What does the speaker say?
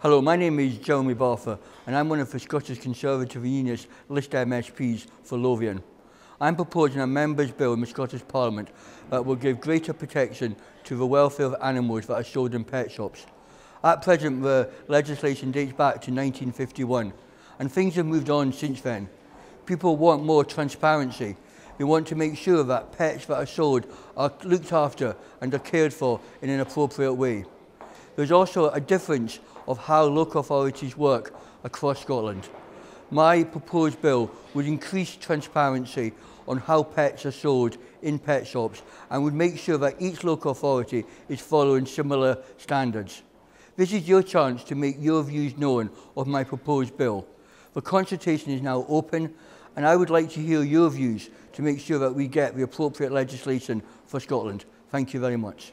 Hello, my name is Jeremy Barfer and I'm one of the Scottish Conservative Unionist list MSPs for Lothian. I'm proposing a Members' Bill in the Scottish Parliament that will give greater protection to the welfare of animals that are sold in pet shops. At present, the legislation dates back to 1951 and things have moved on since then. People want more transparency. They want to make sure that pets that are sold are looked after and are cared for in an appropriate way. There's also a difference of how local authorities work across Scotland. My proposed bill would increase transparency on how pets are sold in pet shops and would make sure that each local authority is following similar standards. This is your chance to make your views known of my proposed bill. The consultation is now open and I would like to hear your views to make sure that we get the appropriate legislation for Scotland. Thank you very much.